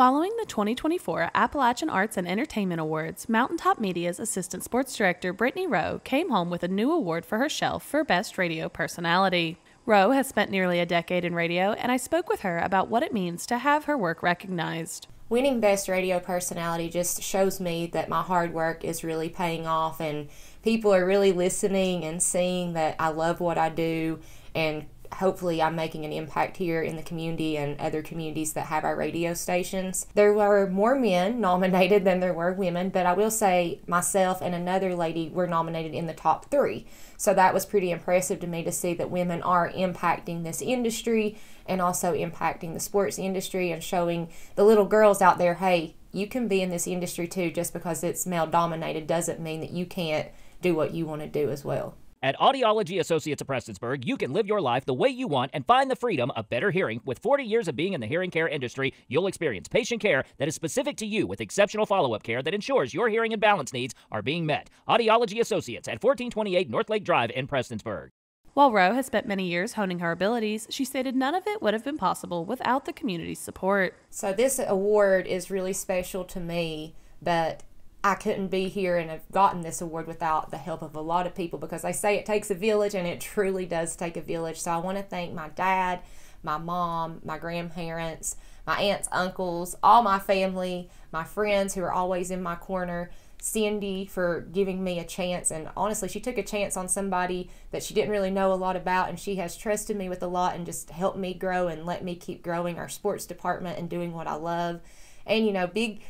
Following the 2024 Appalachian Arts and Entertainment Awards, Mountain Top Media's Assistant Sports Director Brittany Rowe came home with a new award for herself for Best Radio Personality. Rowe has spent nearly a decade in radio, and I spoke with her about what it means to have her work recognized. Winning Best Radio Personality just shows me that my hard work is really paying off, and people are really listening and seeing that I love what I do and hopefully I'm making an impact here in the community and other communities that have our radio stations. There were more men nominated than there were women, but I will say myself and another lady were nominated in the top three. So that was pretty impressive to me to see that women are impacting this industry and also impacting the sports industry and showing the little girls out there, hey, you can be in this industry too. Just because it's male dominated doesn't mean that you can't do what you want to do as well. At Audiology Associates of Prestonsburg, you can live your life the way you want and find the freedom of better hearing. With 40 years of being in the hearing care industry, you'll experience patient care that is specific to you with exceptional follow up care that ensures your hearing and balance needs are being met. Audiology Associates at 1428 North Lake Drive in Prestonsburg. While Rowe has spent many years honing her abilities, she stated none of it would have been possible without the community's support. So, this award is really special to me, but I couldn't be here and have gotten this award without the help of a lot of people because they say it takes a village and it truly does take a village. So I want to thank my dad, my mom, my grandparents, my aunts, uncles, all my family, my friends who are always in my corner. Cindy for giving me a chance. And honestly, she took a chance on somebody that she didn't really know a lot about, and she has trusted me with a lot and just helped me grow and let me keep growing our sports department and doing what I love. And, you know, big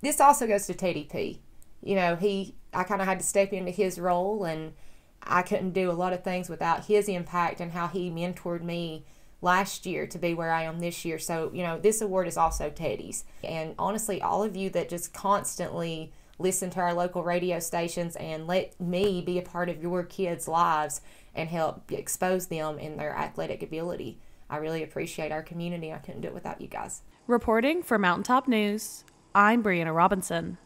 this also goes to Teddy P. You know, he I kind of had to step into his role, and I couldn't do a lot of things without his impact and how he mentored me last year to be where I am this year. So, you know, this award is also Teddy's. And honestly, all of you that just constantly listen to our local radio stations and let me be a part of your kids' lives and help expose them in their athletic ability. I really appreciate our community. I couldn't do it without you guys. Reporting for Mountain Top News, I'm Brianna Robinson.